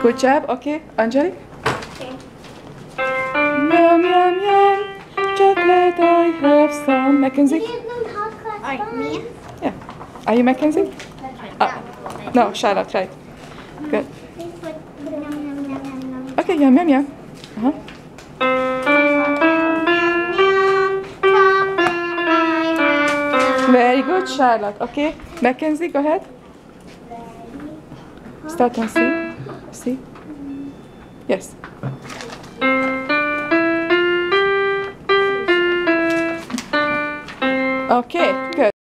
Good job. Okay, Anjali. Okay. Yum yum yum. Chocolate. I have some. Mackenzie. Alright, me? Yeah. Are you Mackenzie? Uh, no, Charlotte. Right. Good. Yum, yum, yum. Okay. Yum yum yum. Uh-huh. Very good, Charlotte. Okay. Mackenzie, go ahead. Start on C. C. Yes. Okay, good.